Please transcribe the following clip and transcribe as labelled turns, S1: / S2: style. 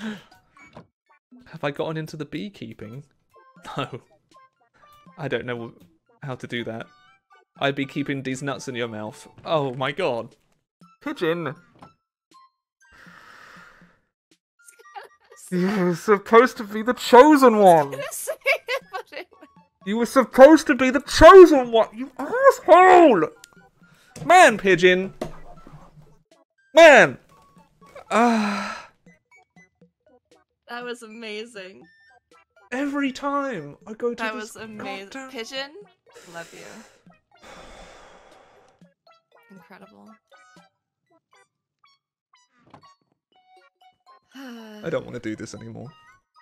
S1: Have I gotten into the beekeeping? No. I don't know how to do that. I'd be keeping these nuts in your mouth. Oh my god. Pigeon! You were supposed to be the chosen one!
S2: Say it, but it-
S1: You were supposed to be the chosen one, you asshole! Man, pigeon! Man! Ah,
S2: That was amazing.
S1: every time I go to
S2: That
S1: this
S2: was amazing.
S1: goddamn-
S2: Pigeon, love you. Incredible.
S1: I don't want to do this anymore.